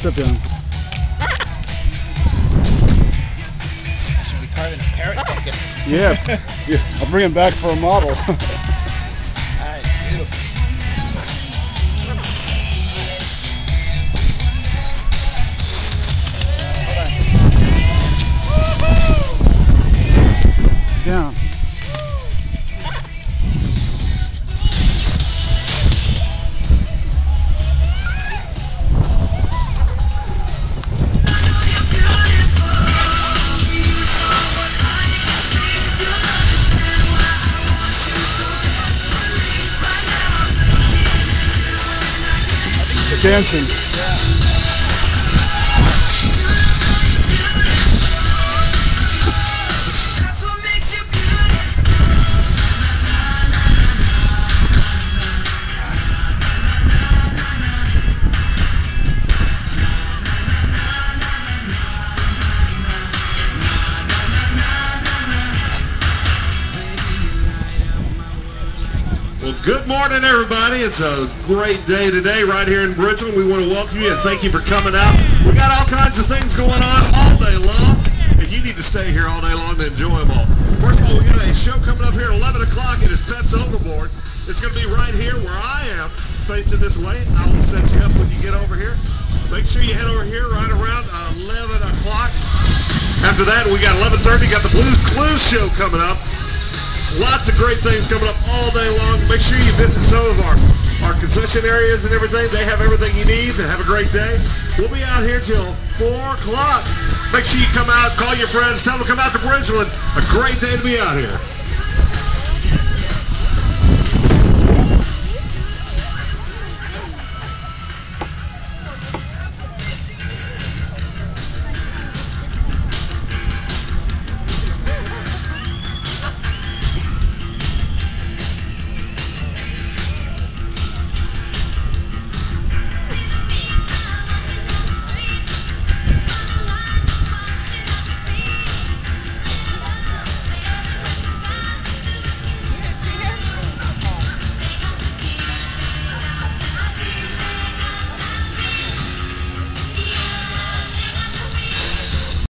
step down. Should be carving a parrot bucket. Yeah, yeah. I'll bring him back for a model. Alright, beautiful. down. Dancing. Good morning, everybody. It's a great day today right here in Bridgeland. We want to welcome you and thank you for coming out. We got all kinds of things going on all day long, and you need to stay here all day long to enjoy them all. First of all, we got a show coming up here at 11 o'clock. It is Pets Overboard. It's going to be right here where I am, facing this way. I will set you up when you get over here. Make sure you head over here right around 11 o'clock. After that, we got 11:30. Got the Blues Clues show coming up. Lots of great things coming up all day long. Make sure you visit some of our, our concession areas and everything. They have everything you need and have a great day. We'll be out here till 4 o'clock. Make sure you come out, call your friends, tell them to come out to Bridgeland. A great day to be out here.